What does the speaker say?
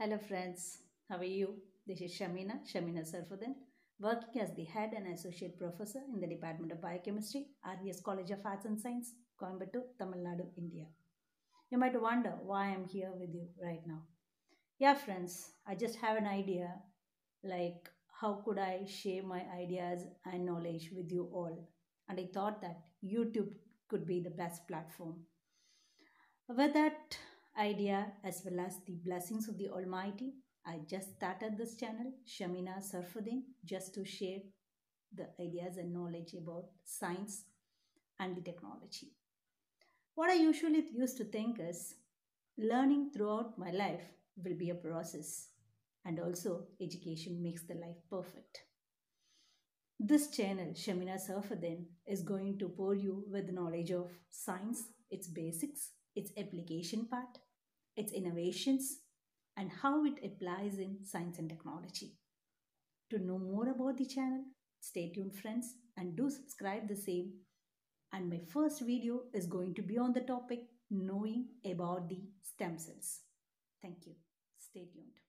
Hello friends, how are you? This is Shamina, Shamina Sarfudeen, working as the head and associate professor in the Department of Biochemistry, RVS College of Arts and Science, Coimbatore, Tamil Nadu, India. You might wonder why I'm here with you right now. Yeah, friends, I just have an idea like how could I share my ideas and knowledge with you all? And I thought that YouTube could be the best platform. With that idea, as well as the blessings of the Almighty, I just started this channel, Shamina Sarfudeen, just to share the ideas and knowledge about science and the technology. What I usually used to think is learning throughout my life will be a process, and also education makes the life perfect. This channel, Shamina Sarfudeen, is going to pour you with knowledge of science, its basics, its application part, its innovations, and how it applies in science and technology. To know more about the channel, stay tuned, friends, and do subscribe the same. And my first video is going to be on the topic knowing about the stem cells. Thank you. Stay tuned.